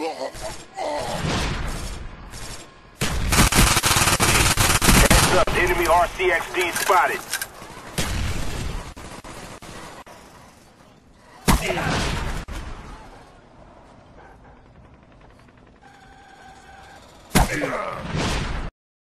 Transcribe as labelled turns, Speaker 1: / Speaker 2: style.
Speaker 1: Heads up, enemy RCXD spotted.
Speaker 2: Yeah.